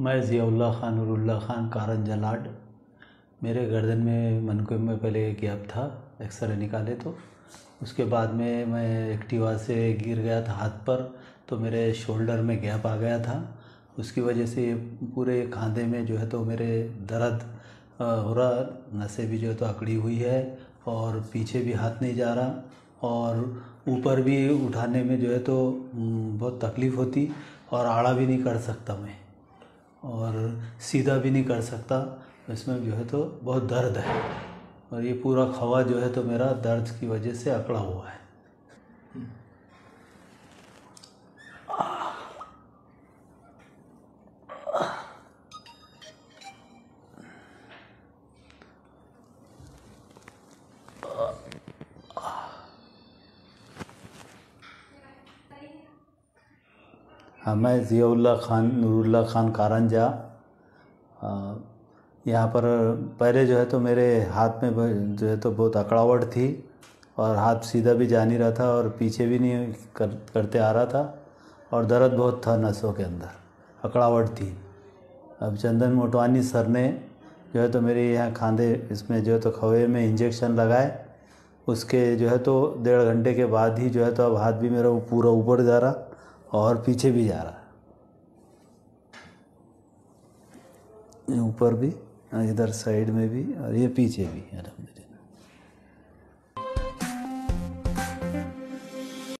मैं ज़ियाउल्ला ख़ान नूरुल्ला ख़ान, कारन जलाड। मेरे गर्दन में मनके में पहले गैप था, एक्सरे निकाले तो। उसके बाद में मैं एक्टिवा से गिर गया था हाथ पर तो मेरे शोल्डर में गैप आ गया था। उसकी वजह से पूरे खांधे में जो है तो मेरे दर्द हो रहा, नसें भी जो है तो अकड़ी हुई है और पीछे भी हाथ नहीं जा रहा और ऊपर भी उठाने में जो है तो बहुत तकलीफ़ होती और आड़ा भी नहीं कर सकता मैं। और सीधा भी नहीं कर सकता। इसमें जो है तो बहुत दर्द है। और ये पूरा खवा जो है तो मेरा दर्द की वजह से अकड़ा हुआ है। हाँ मैं ज़ियाउल्ला ख़ान नूरुल्ला ख़ान कारंजा यहाँ पर पहले जो है तो मेरे हाथ में जो है तो बहुत अकड़ावट थी और हाथ सीधा भी जा नहीं रहा था और पीछे भी नहीं कर, करते आ रहा था और दर्द बहुत था नसों के अंदर, अकड़ावट थी। अब चंदन मोटवानी सर ने जो है तो मेरे यहाँ खांधे इसमें जो है तो खवे में इंजेक्शन लगाए, उसके जो है तो डेढ़ घंटे के बाद ही जो है तो अब हाथ भी मेरा पूरा ऊपर जा रहा। और पीछे भी जा रहा है। ऊपर भी, इधर साइड में भी और ये पीछे भी अलहमदिल्ला